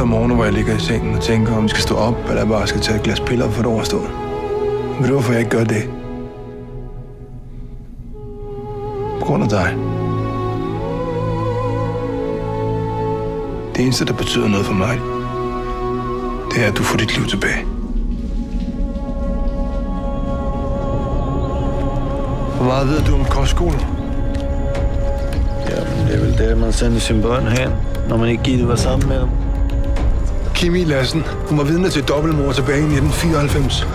Der er morgener, hvor jeg ligger i sengen og tænker, om jeg skal stå op, eller jeg bare skal tage et glas piller for det overstået. Ved du, hvorfor jeg ikke gør det? På grund af dig. Det eneste, der betyder noget for mig, det er, at du får dit liv tilbage. Hvor meget ved du om kostskole? Jamen, det er vel det, man sender sine børn hen, når man ikke gider være sammen med dem. Kimi Lassen, hun var vidne til dobbeltmord tilbage i 1994.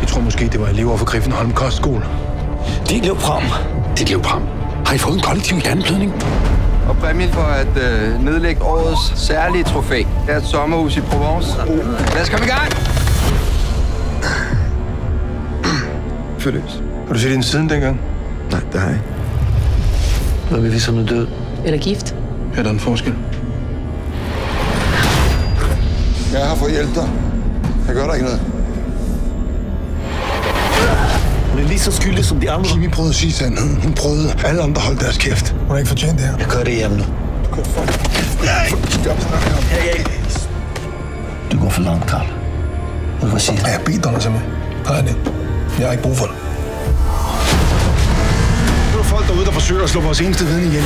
Jeg tror måske, det var elever fra Griffenholm Kostskole. Dit liv pram. Dit liv, Pram. Har I fået en kollektiv hjerneblødning? Og præmien for at øh, nedlægge årets særlige trofæ er et sommerhus i Provence. Lad os komme i gang! Følges. Har du set hende siden dengang? Nej, det har jeg ikke. Hvad vil vi så nu død? Eller gift. Er der en forskel? Jeg er her for at hjælpe dig. Jeg gør dig ikke noget. Hun er lige så skyldig som de andre. Kimi prøvede at sige sandheden. Hun prøvede. Alle andre holdt deres kæft. Hun har ikke fortjent det her. Jeg gør det hjemme nu. Du går for langt, Karl. Hvad siger Ja, jeg bedt dig simpelthen. Har jeg det? Jeg har ikke brug for det. Nu er folk derude, der forsøger at slå vores eneste vidne ihjel.